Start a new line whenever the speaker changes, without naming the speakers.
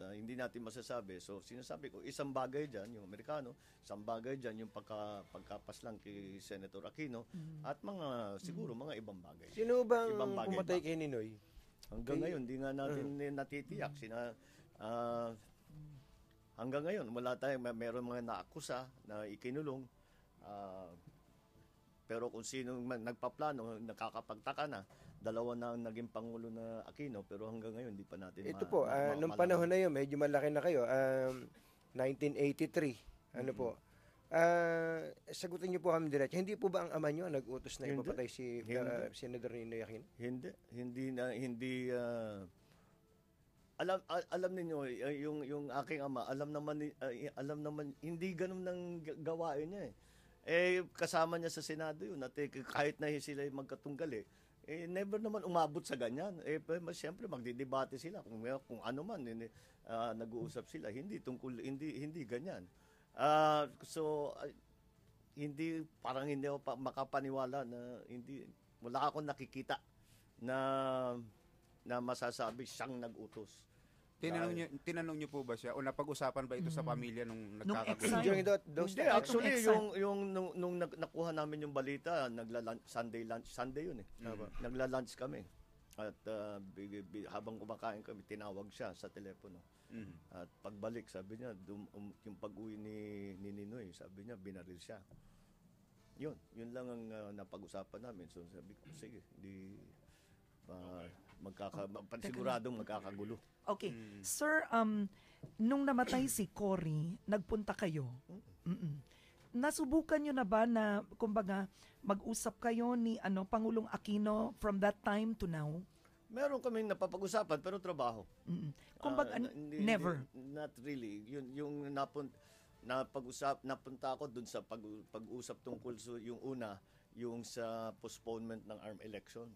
ah, hindi natin masasabi. So sinasabi ko, isang bagay dyan, yung Amerikano, isang bagay dyan, yung pagka, pagkapaslang kay Senator Aquino, at mga, siguro, mga ibang bagay.
Sino bang
Ibang bagay
pumatay
ba?
kay Ninoy?
Hanggang ngayon, hindi nga natin eh, natitiyak. Sina, ah, hanggang ngayon, wala tayong, may- meron mga naakusa na ikinulong. Ah, pero kung sino man nagpaplano, nakakapagtaka na, dalawa na ang naging Pangulo na Aquino, pero hanggang ngayon, hindi pa natin
Ito
ma-
po, ah,
ma-
nung panahon na yun, medyo malaki na kayo. Um, 1983. Ano po? Ah, sagutin niyo po kami diretso. Hindi po ba ang ama niyo ang nag-utos na
Hindi.
ipapatay si
Hindi.
ah, Senador Ninoy Aquino?
Hindi, hindi na hindi ah, alam alam niyo yung yung aking ama, alam naman ah, alam naman hindi ganun nang gawain niya eh. Eh kasama niya sa Senado yun at eh, kahit na sila magkatunggal eh, eh never naman umabot sa ganyan. Eh siyempre magdidebate sila kung kung ano man eh, ah, nag-uusap sila, hindi tungkol hindi hindi ganyan. Ah, so ah, hindi parang hindi ako pa, makapaniwala na hindi wala akong nakikita na na masasabi siyang nag-utos.
Tinanong niyo, tinanong niyo po ba siya o napag-usapan ba ito sa pamilya nung
Nung
nagkakagulo?
During that, those
Hindi,
times.
actually
Exile.
yung yung nung, nung nag- nakuha namin yung balita, nagla Sunday lunch, Sunday yun eh. Nagla-lunch kami. At ah, bi- bi- habang kumakain kami, tinawag siya sa telepono.
Mhm.
At pagbalik, sabi niya, dum, um, yung pag-uwi ni, ni Ninoy, sabi niya, binaril siya. Yun, yun lang ang ah, napag-usapan namin. So sabi ko, sige, hindi uh, magkaka, pansiguradong magkakagulo.
Okay. Sir, um, nung namatay si Cory, nagpunta kayo. Mm-mm. Nasubukan nyo na ba na, kumbaga, mag-usap kayo ni ano Pangulong Aquino from that time to now?
Meron kaming napapag-usapan, pero trabaho.
Mm-mm. Kumbaga,
na- hindi-
never.
hindi- not really. Yun, yung napun, napag-usap, napunta ako dun sa pag, pag-usap tungkol sa yung una, yung sa postponement ng arm election.